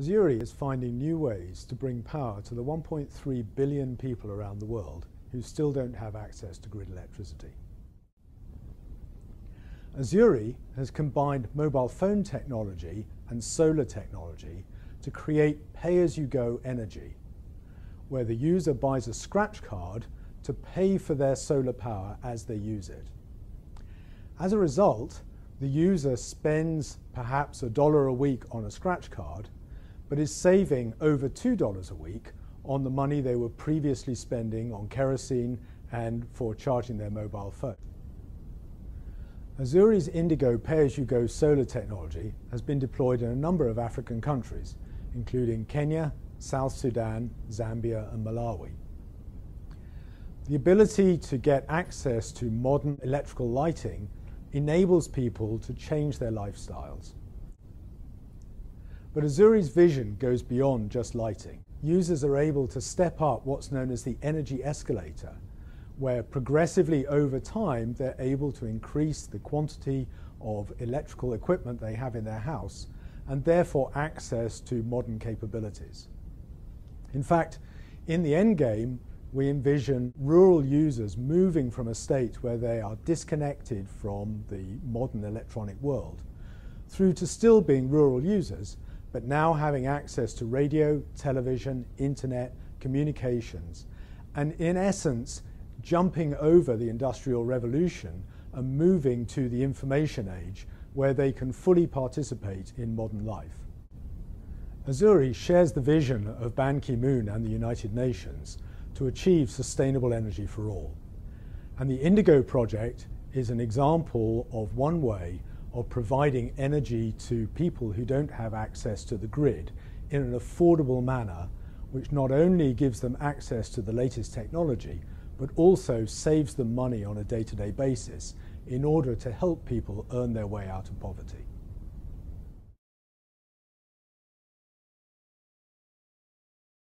Azuri is finding new ways to bring power to the 1.3 billion people around the world who still don't have access to grid electricity. Azuri has combined mobile phone technology and solar technology to create pay-as-you-go energy, where the user buys a scratch card to pay for their solar power as they use it. As a result, the user spends perhaps a dollar a week on a scratch card but is saving over $2 a week on the money they were previously spending on kerosene and for charging their mobile phone. Azuri's Indigo pay-as-you-go solar technology has been deployed in a number of African countries, including Kenya, South Sudan, Zambia and Malawi. The ability to get access to modern electrical lighting enables people to change their lifestyles. But Azuri's vision goes beyond just lighting. Users are able to step up what's known as the energy escalator, where progressively over time they're able to increase the quantity of electrical equipment they have in their house and therefore access to modern capabilities. In fact, in the end game, we envision rural users moving from a state where they are disconnected from the modern electronic world through to still being rural users but now having access to radio, television, internet, communications, and in essence, jumping over the Industrial Revolution and moving to the information age where they can fully participate in modern life. Azuri shares the vision of Ban Ki-moon and the United Nations to achieve sustainable energy for all. And the Indigo project is an example of one way of providing energy to people who don't have access to the grid in an affordable manner, which not only gives them access to the latest technology, but also saves them money on a day-to-day basis in order to help people earn their way out of poverty.